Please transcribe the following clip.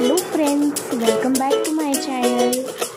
hello friends welcome back to my channel.